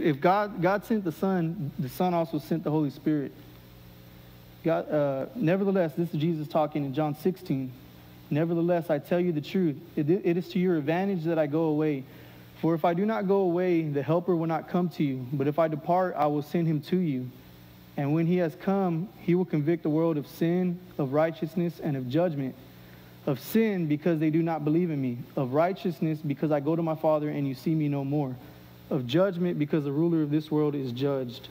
if God, God sent the Son, the Son also sent the Holy Spirit. God, uh, nevertheless, this is Jesus talking in John 16. Nevertheless, I tell you the truth. It, it is to your advantage that I go away. For if I do not go away, the Helper will not come to you. But if I depart, I will send him to you. And when he has come, he will convict the world of sin, of righteousness, and of judgment. Of sin, because they do not believe in me. Of righteousness, because I go to my Father and you see me no more. Of judgment, because the ruler of this world is judged.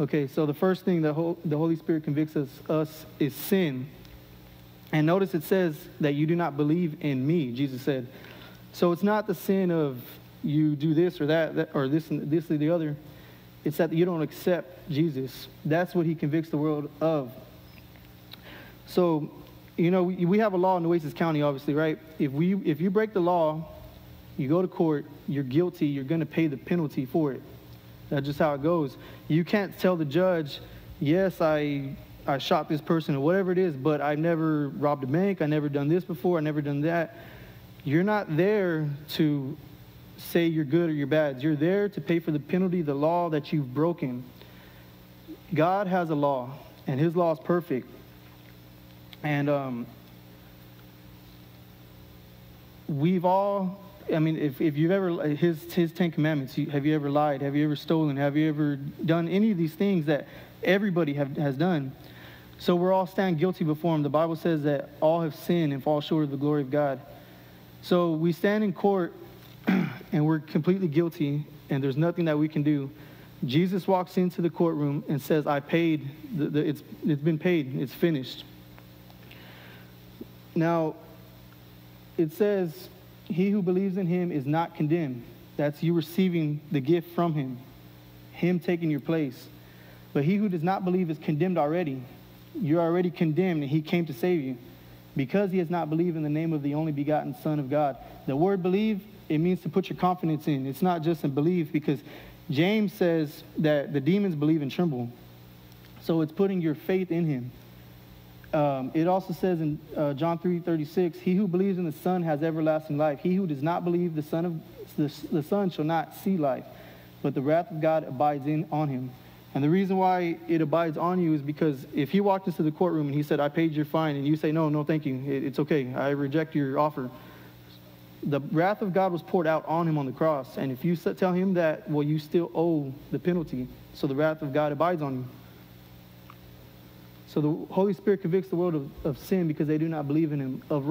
Okay, so the first thing that the, Holy Spirit convicts us, us is sin. And notice it says that you do not believe in me, Jesus said. So it's not the sin of you do this or that, that or this and this or the other. It's that you don't accept Jesus. That's what he convicts the world of. So, you know, we, have a law in Nueces County, obviously, right? If, we, if you break the law, you go to court, you're guilty, you're going to pay the penalty for it. That's just how it goes. You can't tell the judge, yes, I, I shot this person or whatever it is, but I've never robbed a bank, I've never done this before, I've never done that. You're not there to say you're good or you're bad. You're there to pay for the penalty, the law that you've broken. God has a law, and his law is perfect. And um, we've all I mean, if, if you've ever, his, his Ten Commandments, have you ever lied? Have you ever stolen? Have you ever done any of these things that everybody have, has done? So we're all stand guilty before him. The Bible says that all have sinned and fall short of the glory of God. So we stand in court and we're completely guilty and there's nothing that we can do. Jesus walks into the courtroom and says, I paid, the, the, it's, it's been paid, it's finished. Now, it says he who believes in him is not condemned. That's you receiving the gift from him, him taking your place. But he who does not believe is condemned already. You're already condemned, and he came to save you because he has not believed in the name of the only begotten Son of God. The word believe, it means to put your confidence in. It's not just in belief because James says that the demons believe and tremble. So it's putting your faith in him. Um, it also says in uh, John 3:36, He who believes in the Son has everlasting life. He who does not believe the Son, of, the, the Son shall not see life, but the wrath of God abides in, on him. And the reason why it abides on you is because if he walked into the courtroom and he said, I paid your fine, and you say, No, no, thank you, it, it's okay, I reject your offer. The wrath of God was poured out on him on the cross. And if you tell him that, well, you still owe the penalty. So the wrath of God abides on you. So the Holy Spirit convicts the world of, of sin because they do not believe in him, of